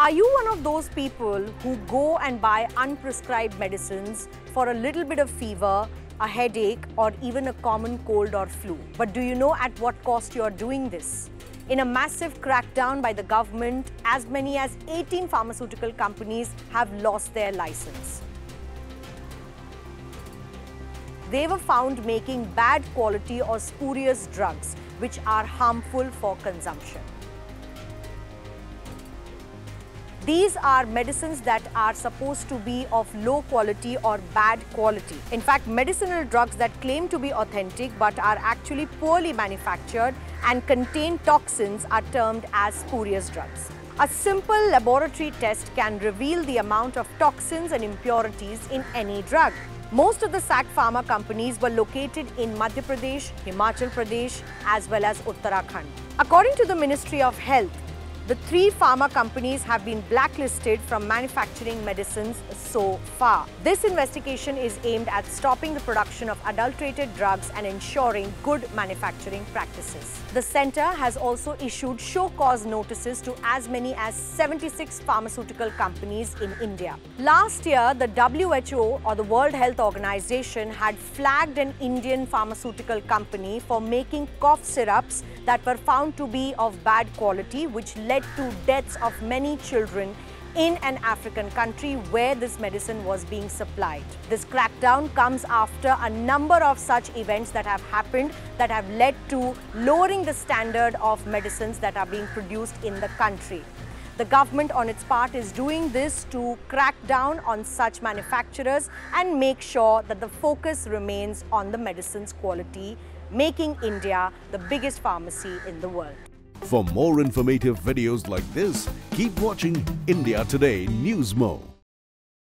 Are you one of those people who go and buy unprescribed medicines for a little bit of fever, a headache, or even a common cold or flu? But do you know at what cost you are doing this? In a massive crackdown by the government, as many as 18 pharmaceutical companies have lost their license. They were found making bad quality or spurious drugs which are harmful for consumption. These are medicines that are supposed to be of low quality or bad quality. In fact, medicinal drugs that claim to be authentic but are actually poorly manufactured and contain toxins are termed as spurious drugs. A simple laboratory test can reveal the amount of toxins and impurities in any drug. Most of the SAC pharma companies were located in Madhya Pradesh, Himachal Pradesh as well as Uttarakhand. According to the Ministry of Health, the three pharma companies have been blacklisted from manufacturing medicines so far. This investigation is aimed at stopping the production of adulterated drugs and ensuring good manufacturing practices. The centre has also issued show cause notices to as many as 76 pharmaceutical companies in India. Last year, the WHO or the World Health Organization had flagged an Indian pharmaceutical company for making cough syrups that were found to be of bad quality which led led to deaths of many children in an African country where this medicine was being supplied. This crackdown comes after a number of such events that have happened that have led to lowering the standard of medicines that are being produced in the country. The government on its part is doing this to crack down on such manufacturers and make sure that the focus remains on the medicine's quality, making India the biggest pharmacy in the world. For more informative videos like this, keep watching India Today Newsmo.